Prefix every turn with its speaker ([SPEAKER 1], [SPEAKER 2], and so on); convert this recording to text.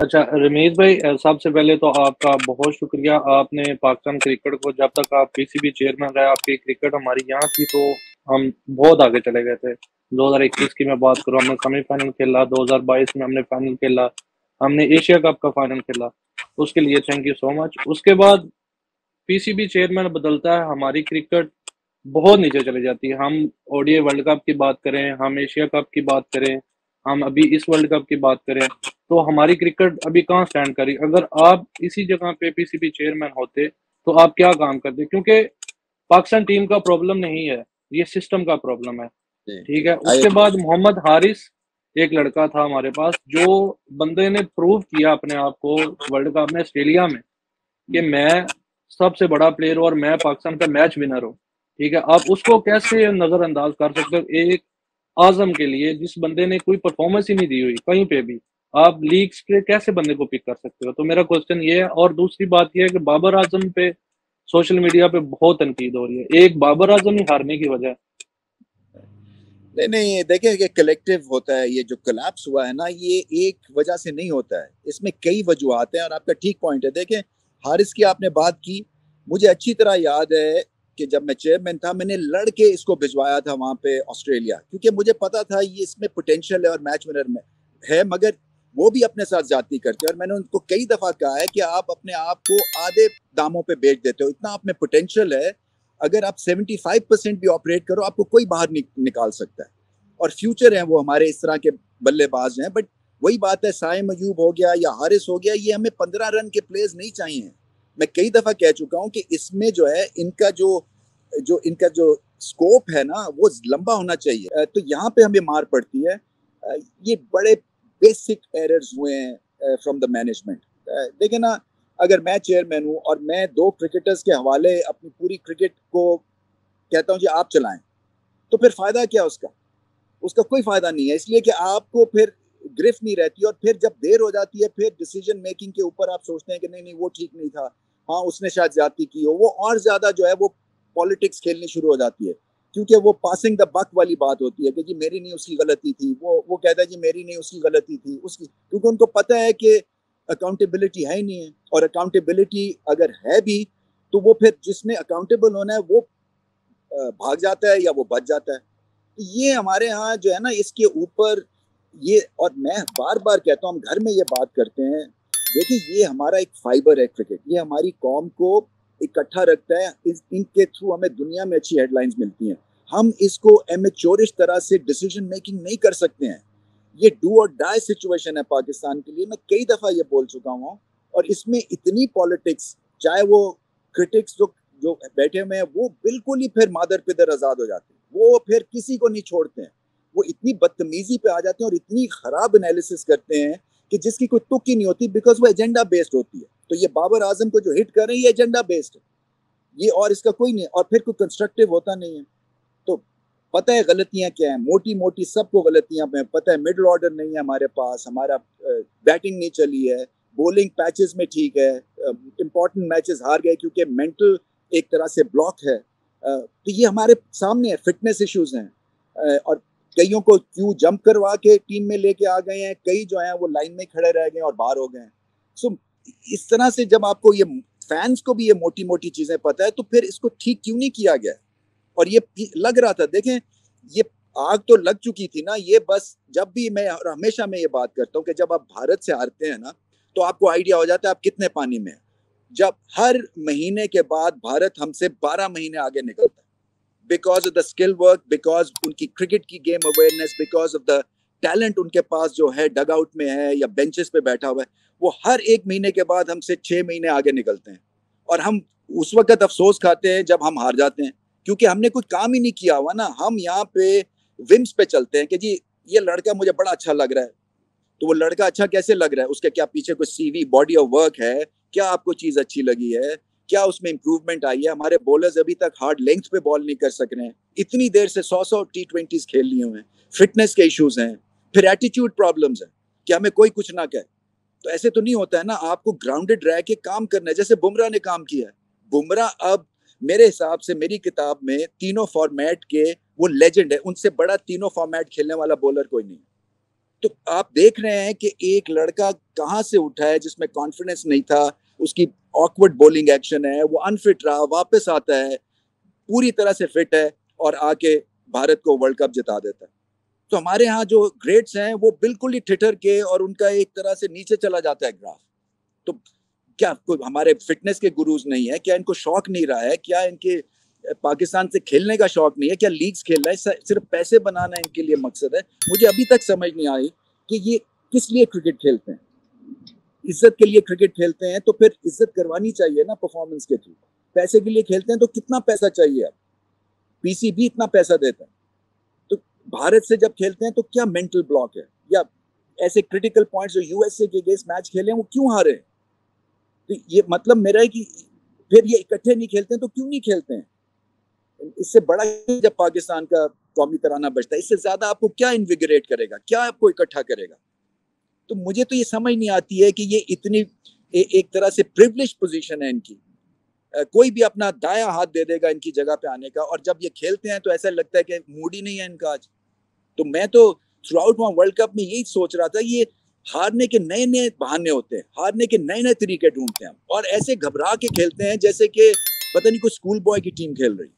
[SPEAKER 1] अच्छा रमेश भाई सबसे पहले तो आपका बहुत शुक्रिया। आपने पाकिस्तान क्रिकेट को जब तक आप पीसीबी चेयरमैन रहे, आपकी क्रिकेट हमारी यहाँ थी तो हम बहुत आगे चले गए थे। 2021 की मैं बात करूँ, हमने सेमीफाइनल खेला 2022 में हमने फाइनल खेला, हमने एशिया कप का फाइनल खेला। उसके लिए थैंक यू सो मच उसके बाद पीसीबी चेयरमैन बदलता है, हमारी क्रिकेट बहुत नीचे चली जाती है। हम ओडीए वर्ल्ड कप की बात करें, हम एशिया कप की बात करें हम अभी इस वर्ल्ड कप की बात करें तो हमारी क्रिकेट अभी कहाँ स्टैंड करी? अगर आप इसी जगह पे पीसीबी चेयरमैन होते तो आप क्या काम करते? क्योंकि पाकिस्तान टीम का प्रॉब्लम नहीं है ये सिस्टम का प्रॉब्लम है। ठीक है? उसके बाद मोहम्मद हारिस एक लड़का था हमारे पास जो बंदे ने प्रूव किया अपने आप को वर्ल्ड कप में ऑस्ट्रेलिया में कि मैं सबसे बड़ा प्लेयर और मैं पाकिस्तान का मैच विनर हूँ। ठीक है? आप उसको कैसे नजरअंदाज कर सकते हो? एक आज़म के लिए जिस बंदे ने कोई परफॉर्मेंस ही नहीं दी हुई, कहीं पे भी, आप लीग्स पे कैसे बंदे को पिक कर सकते हो? तो मेरा क्वेश्चन ये है और दूसरी बात यह है कि बाबर आज़म पे सोशल मीडिया पे बहुत तनकीद हो रही है। एक बाबर आज़म ही हारने की वजह।
[SPEAKER 2] नहीं नहीं देखिए ये कलेक्टिव होता है, ये जो कलेप्स हुआ है ना, ये एक वजह से नहीं होता है। इसमें कई वजूहत हैं और आपका ठीक पॉइंट है। देखें हारिस की आपने बात की, मुझे अच्छी तरह याद है कि जब मैं चेयरमैन था मैंने लड़के इसको भिजवाया था वहाँ पे ऑस्ट्रेलिया क्योंकि मुझे पता था ये इसमें पोटेंशियल है और मैच विनर में है मगर वो भी अपने साथ जाती करते हैं और मैंने उनको कई दफ़ा कहा है कि आप अपने आप को आधे दामों पे बेच देते हो। इतना आप में पोटेंशियल है अगर आप 75 परसेंट भी ऑपरेट करो आपको कोई बाहर नि, निकाल सकता है। और फ्यूचर है वो हमारे इस तरह के बल्लेबाज हैं बट वही बात है साय मयूब हो गया या हारिस हो गया ये हमें पंद्रह रन के प्लेयर्स नहीं चाहिए। मैं कई दफ़ा कह चुका हूँ कि इसमें जो है, इनका जो जो इनका जो स्कोप है ना, वो लंबा होना चाहिए। तो यहाँ पे हमें मार पड़ती है। ये बड़े बेसिक एरर्स हुए हैं फ्रॉम द मैनेजमेंट देखिए ना, अगर मैं चेयरमैन हूँ और मैं दो क्रिकेटर्स के हवाले अपनी पूरी क्रिकेट को कहता हूँ जी आप चलाएँ तो फिर फ़ायदा क्या उसका? उसका कोई फ़ायदा नहीं है। इसलिए कि आपको फिर ग्रिफ नहीं रहती और फिर जब देर हो जाती है, फिर डिसीज़न मेकिंग के ऊपर आप सोचते हैं कि नहीं नहीं, वो ठीक नहीं था। हाँ उसने शायद ज़्यादा की हो। वो और ज़्यादा जो है वो पॉलिटिक्स खेलनी शुरू हो जाती है, क्योंकि वो पासिंग द बक वाली बात होती है कि जी मेरी नहीं उसकी गलती थी। वो वो कहता है जी मेरी नहीं उसकी गलती थी। उसकी, क्योंकि उनको पता है कि अकाउंटेबिलिटी है ही नहीं है। और अकाउंटेबिलिटी अगर है भी तो वो फिर जिसने अकाउंटेबल होना है, वो भाग जाता है या वो बच जाता है। तो ये हमारे यहाँ जो है ना, इसके ऊपर ये, और मैं बार बार कहता हूँ, हम घर में ये बात करते हैं देखिए ये हमारा एक फाइबर है क्रिकेट ये हमारी कॉम को इकट्ठा रखता है, इस, इनके थ्रू हमें दुनिया में अच्छी हेडलाइंस मिलती हैं। हम इसको एमेचोरिश तरह से डिसीज़न मेकिंग नहीं कर सकते हैं। ये डू और डाई सिचुएशन है पाकिस्तान के लिए। मैं कई दफ़ा ये बोल चुका हूँ और इसमें इतनी पॉलिटिक्स चाहे वो क्रिटिक्स जो जो बैठे हुए हैं, वो बिल्कुल ही फिर मादर पिदर आज़ाद हो जाते हैं। वो फिर किसी को नहीं छोड़ते हैं। वो इतनी बदतमीजी पे आ जाते हैं और इतनी खराब एनालिसिस करते हैं कि जिसकी कोई तुक ही नहीं होती बिकॉज़ वो एजेंडा बेस्ड होती है। तो ये बाबर आज़म को जो हिट कर रहे हैं, ये एजेंडा बेस्ड है। ये और इसका कोई नहीं, और फिर कोई कंस्ट्रक्टिव होता नहीं है। तो पता है गलतियाँ क्या है? मोटी मोटी सबको गलतियाँ पता है मिडल ऑर्डर नहीं है हमारे पास, हमारा बैटिंग नहीं चली है। बॉलिंग पैचेस में ठीक है इंपॉर्टेंट मैचेस हार गए क्योंकि मेंटल एक तरह से ब्लॉक है। तो ये हमारे सामने है फिटनेस इश्यूज़ हैं। और कईयों को क्यों जंप करवा के टीम में लेके आ गए हैं? कई जो हैं वो लाइन में खड़े रह गए और बाहर हो गए हैं। सो इस तरह से जब आपको ये फैंस को भी ये मोटी मोटी चीज़ें पता है तो फिर इसको ठीक क्यों नहीं किया गया? और ये लग रहा था, देखें, ये आग तो लग चुकी थी ना, ये बस जब भी मैं और हमेशा मैं ये बात करता हूँ कि जब आप भारत से हारते हैं ना तो आपको आइडिया हो जाता है आप कितने पानी में जब हर महीने के बाद भारत हमसे 12 महीने आगे निकलता है। Because of the skill work because उनकी क्रिकेट की game awareness because of the talent उनके पास जो है डग आउट में है या बेंचेस पे बैठा हुआ है वो हर एक महीने के बाद हमसे छह महीने आगे निकलते हैं और हम उस वक्त अफसोस खाते हैं जब हम हार जाते हैं क्योंकि हमने कुछ काम ही नहीं किया हुआ ना हम यहाँ पे विम्स पे चलते हैं कि जी ये लड़का मुझे बड़ा अच्छा लग रहा है तो वो लड़का अच्छा कैसे लग रहा है उसके क्या पीछे कुछ सीवी बॉडी ऑफ़ वर्क है क्या आपको चीज़ अच्छी लगी है क्या उसमें इंप्रूवमेंट आई है? हमारे बॉलर्स अभी तक हार्ड लेंथ पे बॉल नहीं कर सक रहे हैं। इतनी देर से सौ सौ टी ट्वेंटीज खेल लिए हुए हैं। फिटनेस के इश्यूज़ हैं। फिर एटीट्यूड प्रॉब्लम्स हैं। कि हमें कोई कुछ ना कहे? तो ऐसे तो नहीं होता है ना, आपको ग्राउंडेड रह के काम करना है। जैसे बुमराह ने काम किया है। बुमराह अब मेरे हिसाब से मेरी किताब में तीनों फॉर्मेट के वो लेजेंड है। उनसे बड़ा तीनों फॉर्मेट खेलने वाला बॉलर कोई नहीं तो आप देख रहे हैं कि एक लड़का कहाँ से उठा है जिसमें कॉन्फिडेंस नहीं था, उसकी ऑकवर्ड बॉलिंग एक्शन है, वो अनफिट रहा, वापस आता है, पूरी तरह से फिट है और आके भारत को वर्ल्ड कप जिता देता है। तो हमारे यहाँ जो ग्रेट्स हैं, वो बिल्कुल ही ठिठर के और उनका एक तरह से नीचे चला जाता है ग्राफ तो क्या कोई हमारे फिटनेस के गुरुज नहीं है, क्या इनको शौक नहीं रहा है, क्या इनके पाकिस्तान से खेलने का शौक नहीं है, क्या लीग्स खेल रहा है सिर्फ़ पैसे बनाना इनके लिए मकसद है? मुझे अभी तक समझ नहीं आई कि ये किस लिए क्रिकेट खेलते हैं। इज़्ज़त के लिए क्रिकेट खेलते हैं तो फिर इज़्ज़त करवानी चाहिए ना परफॉर्मेंस के थ्रू। पैसे के लिए खेलते हैं तो कितना पैसा चाहिए अब? पीसीबी इतना पैसा देते हैं। तो भारत से जब खेलते हैं तो क्या मेंटल ब्लॉक है? या ऐसे क्रिटिकल पॉइंट्स जो यूएसए के अगेंस्ट मैच खेले वो क्यों हारे तो ये मतलब मेरा है कि फिर ये इकट्ठे नहीं खेलते हैं तो क्यों नहीं खेलते हैं? इससे बड़ा जब पाकिस्तान का कौमी तराना बचता है, इससे ज़्यादा आपको क्या इन्विगरेट करेगा? क्या आपको इकट्ठा करेगा? तो मुझे तो ये समझ नहीं आती है कि ये इतनी ए, एक तरह से प्रिवलिज पोजीशन है इनकी। कोई भी अपना दाया हाथ दे देगा इनकी जगह पे आने का और जब ये खेलते हैं तो ऐसा लगता है कि मूड ही नहीं है इनका आज। तो मैं तो थ्रू आउट वहाँ वर्ल्ड कप में यही सोच रहा था ये हारने के नए नए बहाने होते हैं हारने के नए नए तरीके ढूंढते हैं और ऐसे घबरा के खेलते हैं जैसे कि पता नहीं कोई स्कूल बॉय की टीम खेल रही